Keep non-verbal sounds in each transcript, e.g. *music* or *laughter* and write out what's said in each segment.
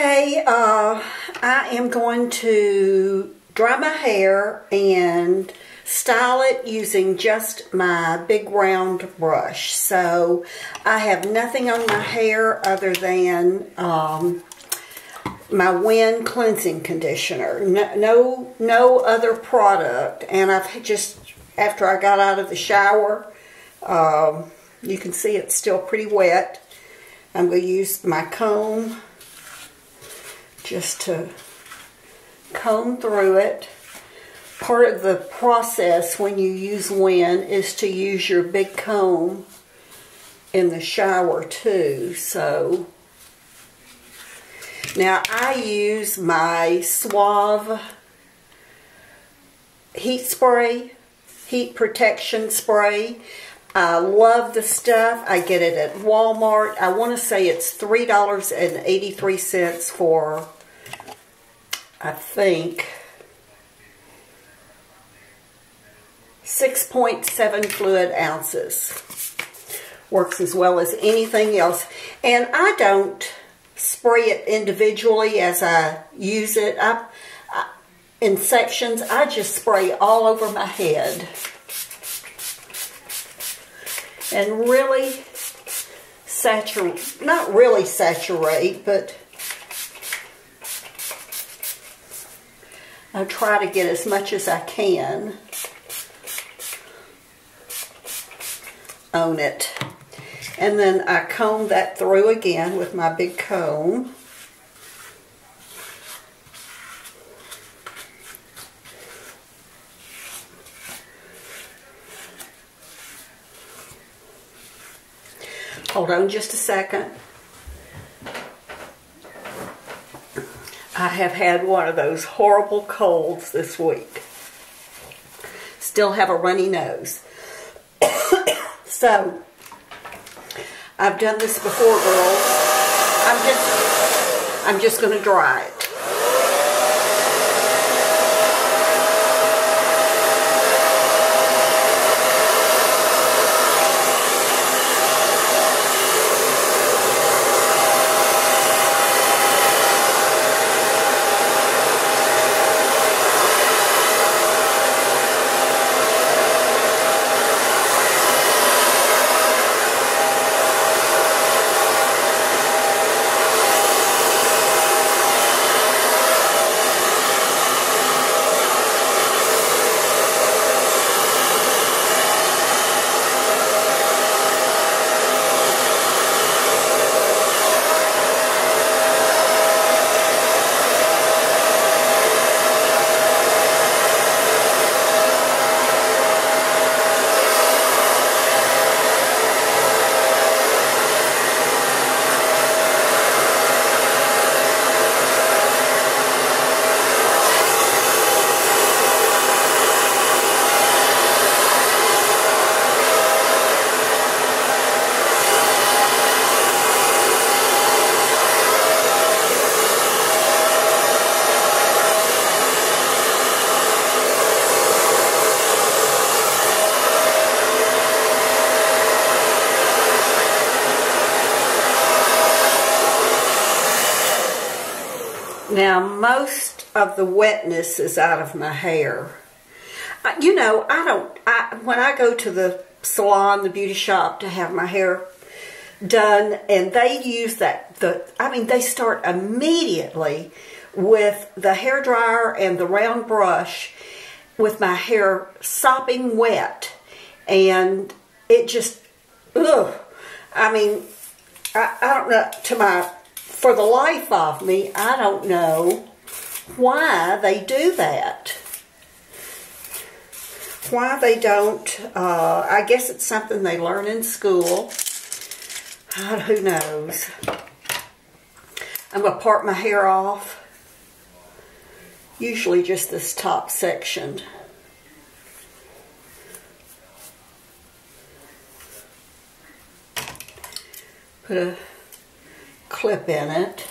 Okay, uh, I am going to dry my hair and style it using just my big round brush. So I have nothing on my hair other than um, my WEN cleansing conditioner. No, no, no other product. And I've just, after I got out of the shower, um, you can see it's still pretty wet. I'm going to use my comb just to comb through it. Part of the process when you use WEN is to use your big comb in the shower too. So now I use my Suave heat spray, heat protection spray. I love the stuff. I get it at Walmart. I want to say it's $3.83 for I think, 6.7 fluid ounces. Works as well as anything else. And I don't spray it individually as I use it. I, in sections, I just spray all over my head. And really saturate, not really saturate, but I try to get as much as I can on it. And then I comb that through again with my big comb. Hold on just a second. I have had one of those horrible colds this week. Still have a runny nose. *coughs* so, I've done this before, girls. I'm just, I'm just going to dry it. Now, most of the wetness is out of my hair. You know, I don't, I, when I go to the salon, the beauty shop to have my hair done, and they use that, the, I mean, they start immediately with the hair dryer and the round brush with my hair sopping wet. And it just, ugh. I mean, I, I don't know, to my for the life of me, I don't know why they do that. Why they don't, uh, I guess it's something they learn in school. Uh, who knows? I'm going to part my hair off. Usually just this top section. Put a clip in it.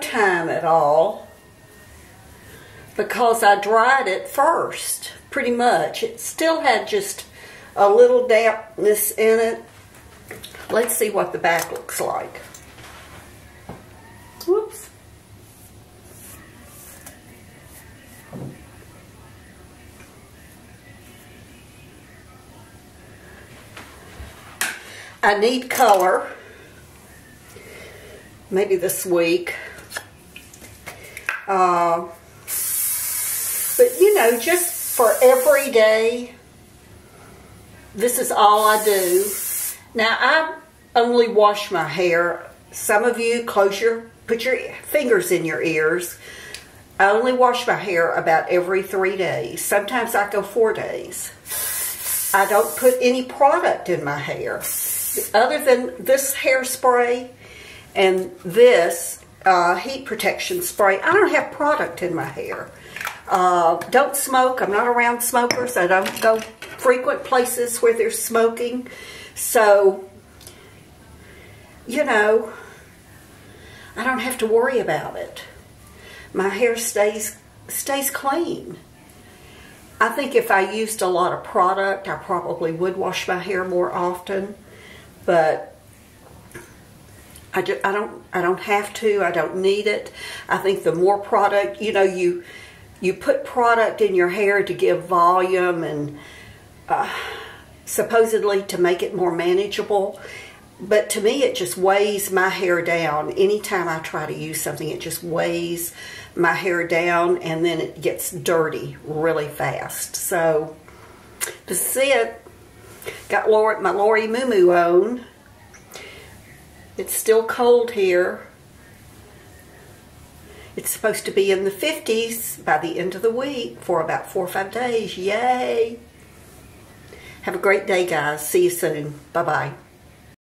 Time at all because I dried it first, pretty much. It still had just a little dampness in it. Let's see what the back looks like. Whoops. I need color. Maybe this week. Uh, but you know, just for every day, this is all I do. Now, I only wash my hair. Some of you, close your, put your fingers in your ears. I only wash my hair about every three days. Sometimes I go four days. I don't put any product in my hair. Other than this hairspray and this uh, heat protection spray, I don't have product in my hair. Uh, don't smoke. I'm not around smokers. I don't go frequent places where there's smoking. So, you know, I don't have to worry about it. My hair stays stays clean. I think if I used a lot of product, I probably would wash my hair more often, but I, just, I don't I don't have to. I don't need it. I think the more product, you know, you you put product in your hair to give volume and uh, supposedly to make it more manageable. But to me, it just weighs my hair down. Anytime I try to use something, it just weighs my hair down and then it gets dirty really fast. So, this is it. Got Lori, my Lori Moo Moo on. It's still cold here. It's supposed to be in the 50s by the end of the week for about four or five days. Yay! Have a great day, guys. See you soon. Bye-bye.